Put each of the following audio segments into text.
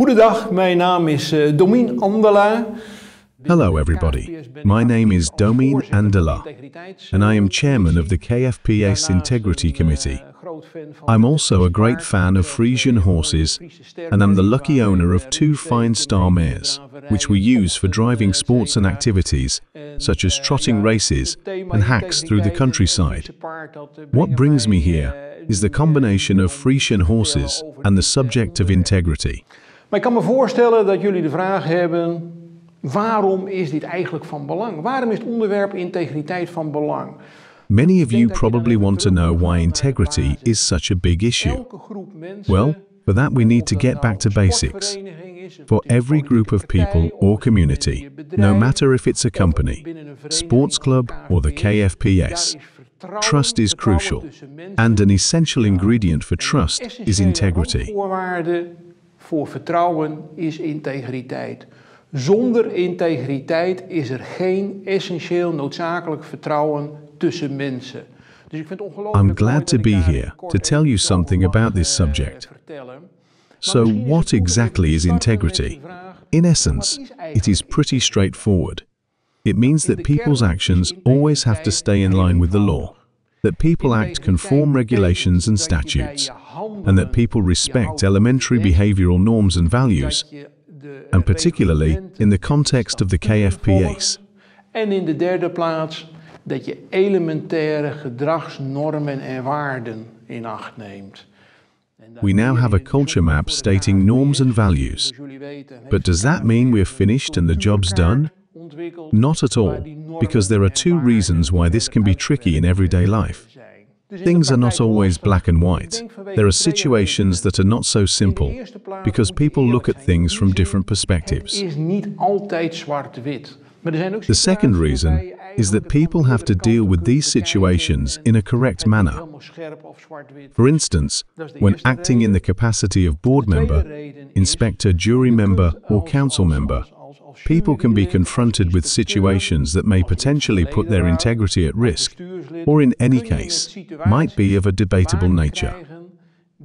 Is eh, Domien Andela. Hello, everybody. My name is Domien Andela, and I am chairman of the KFPS Integrity Committee. I'm also a great fan of Friesian horses, and I'm the lucky owner of two fine star mares, which we use for driving sports and activities, such as trotting races and hacks through the countryside. What brings me here is the combination of Friesian horses and the subject of integrity. Maar ik kan me voorstellen dat jullie de vraag hebben, waarom is dit eigenlijk van belang? Waarom is het onderwerp integriteit van belang? Many of you probably want to know why integrity is such a big issue. Well, for that we need to get back to basics. For every group of people or community, no matter if it's a company, sports club or the KFPS, trust is crucial. And an essential ingredient for trust is integrity. Voor vertrouwen is integriteit. Zonder integriteit is er geen essentieel noodzakelijk vertrouwen tussen mensen. Dus ik vind I'm glad to be here to tell you something about this subject. So what exactly is integrity? In essence, it is pretty straightforward. It means that people's actions always have to stay in line with the law, that people act conform regulations and statutes, and that people respect elementary behavioral norms and values, and particularly in the context of the KFPS. En in de derde plaats dat je elementaire gedragsnormen en waarden in acht neemt. We now have a culture map stating norms and values. But does that mean we're finished and the job's done? Not at all, because there are two reasons why this can be tricky in everyday life. Things are not always black and white. There are situations that are not so simple, because people look at things from different perspectives. The second reason is that people have to deal with these situations in a correct manner. For instance, when acting in the capacity of board member, inspector, jury member or council member, people can be confronted with situations that may potentially put their integrity at risk, or in any case, might be of a debatable nature.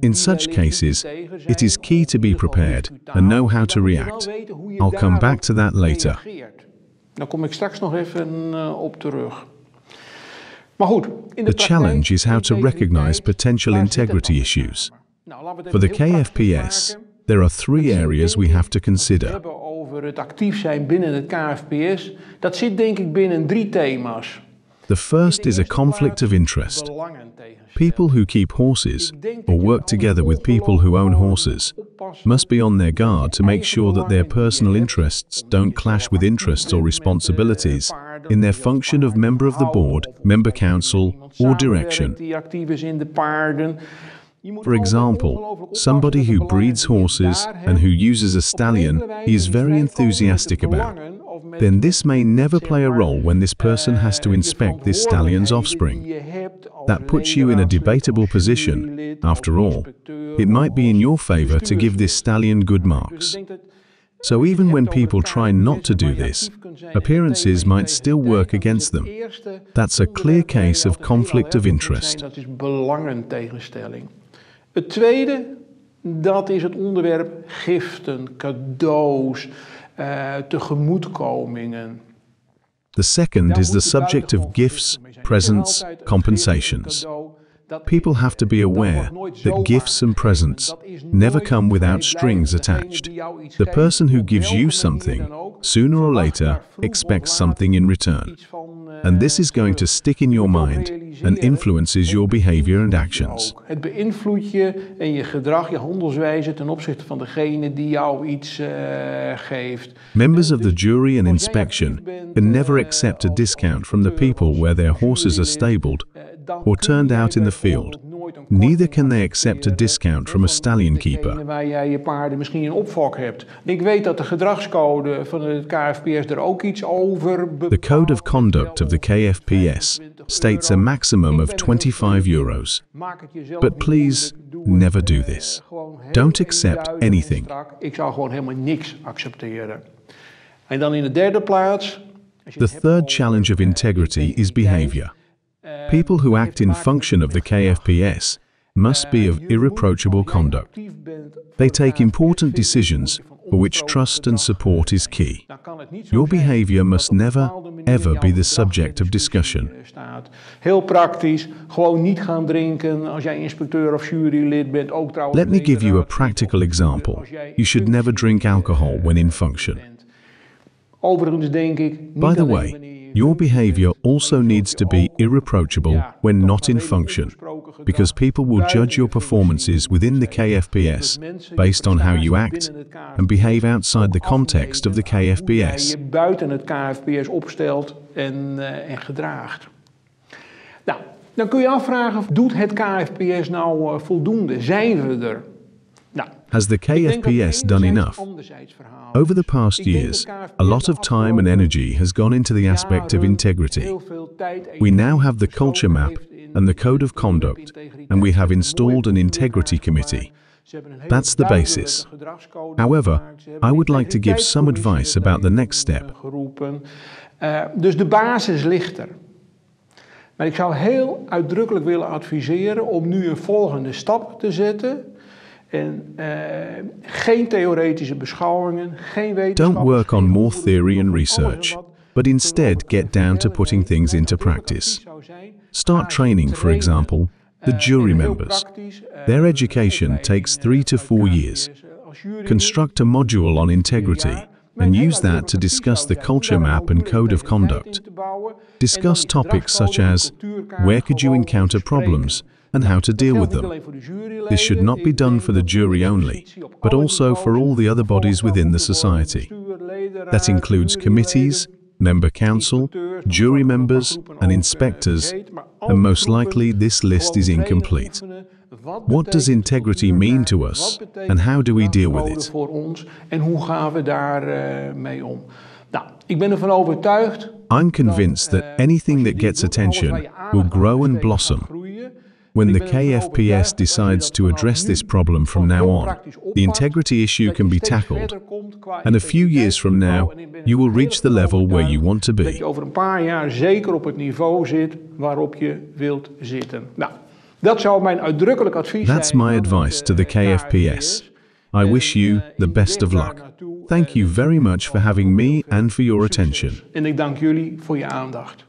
In such cases, it is key to be prepared and know how to react. I'll come back to that later. Daar kom ik straks nog even eh, op terug. Maar goed, in the challenge is how to recognize potential integrity issues. For the KFPS, there are three areas we have to consider. Over het actief zijn binnen het KFPS, dat zit denk ik binnen drie thema's. The first is a conflict of interest. People who keep horses or work together with people who own horses must be on their guard to make sure that their personal interests don't clash with interests or responsibilities in their function of member of the board, member council, or direction. For example, somebody who breeds horses and who uses a stallion he is very enthusiastic about, then this may never play a role when this person has to inspect this stallion's offspring. That puts you in a debatable position. After all, it might be in your favor to give this stallion good marks. So even when people try not to do this, appearances might still work against them. That's a clear case of conflict of interest. Het tweede, dat is het onderwerp giften, cadeaus, uh, tegemoetkomingen. The second is the subject of gifts, presents, compensations. People have to be aware that gifts and presents never come without strings attached. The person who gives you something, sooner or later, expects something in return. And this is going to stick in your mind and influences your behavior and actions. Het beïnvloedt je en je gedrag, je handelswijze ten opzichte van degene die jou iets uh, geeft. Members of the jury and inspection can never accept a discount from the people where their horses are stabled or turned out in the field. Neither can they accept a discount from a stallion keeper. Waar jij je paarden misschien opfok hebt. Ik weet dat de gedragscode van het KFPS er ook iets over The Code of Conduct of the KFPS states a maximum of 25 euros. But please, never do this. Don't accept anything. Ik zou gewoon helemaal niks accepteren. En dan in de derde plaats... The third challenge of integrity is behavior. People who act in function of the KFPS must be of uh, irreproachable conduct. They uh, take important decisions for which trust and support is key. Your behavior must never, ever be the subject of discussion. Heel praktisch, gewoon niet gaan drinken als jij inspecteur of jurylid bent. Ook trouwens. Let me give you a practical example. You should never drink alcohol when in function. Overigens denk ik. By the way, your behavior also needs to be irreproachable when not in function, because people will judge your performances within the KFPS based on how you act and behave outside the context of the KFPS. je buiten het KFPS opstelt en, uh, en gedraagt. Nou, dan kun je afvragen, doet het KFPS nou uh, voldoende? Zijn we er? Has the KFPS done enough? Over the past years, a lot of time and energy has gone into the aspect of integrity. We now have the culture map and the code of conduct, and we have installed an integrity committee. That's the basis. However, I would like to give some advice about the next step. Uh, dus de basis ligt er. Maar ik zou heel uitdrukkelijk willen adviseren om nu een volgende stap te zetten. En uh, geen theoretische beschouwingen, geen Don't work on more theory and research, but instead get down to putting things into practice. Start training, for example, the jury members. Their education takes three to four years. Construct a module on integrity and use that to discuss the culture map and code of conduct. Discuss topics such as where could you encounter problems and how to deal with them. This should not be done for the jury only, but also for all the other bodies within the society. That includes committees, member council, jury members, and inspectors, and most likely this list is incomplete. What does integrity mean to us, and how do we deal with it? I'm convinced that anything that gets attention will grow and blossom. When the KFPS decides to address this problem from now on, the integrity issue can be tackled, and a few years from now, you will reach the level where you want to be. over een paar jaar zeker op het niveau zit waarop je wilt zitten. Nou, dat zou mijn uitdrukkelijk advies That's my advice to the KFPS. I wish you eh, the best of luck. Thank you eh, very much for having me and for your attention. En ik dank jullie voor je aandacht.